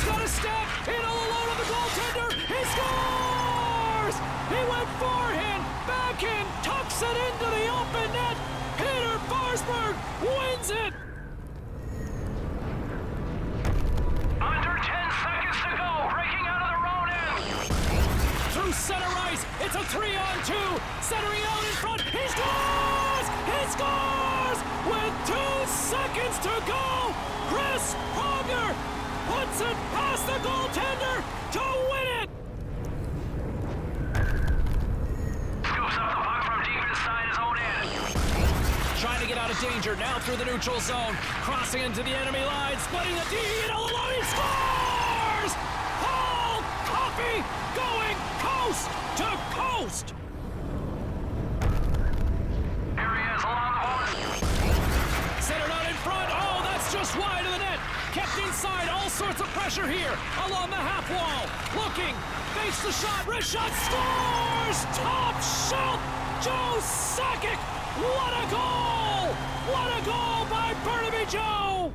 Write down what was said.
He's got a step. In all alone on the goaltender. He scores! He went forehand, backhand, tucks it into the open net. Peter Forsberg wins it. Under 10 seconds to go. Breaking out of the road end. Through center ice. It's a three on two. Centering out in front. He scores! He scores! With two seconds to go it past the goaltender to win it. Scoops up the puck from deep inside his own end. Trying to get out of danger now through the neutral zone. Crossing into the enemy line, splitting the D and all alone. He scores! Paul Coffey going coast to coast. Kept inside. All sorts of pressure here along the half wall. Looking. Face the shot. Wrist shot. Scores! Top shelf. Joe Sakic. What a goal! What a goal by Burnaby Joe!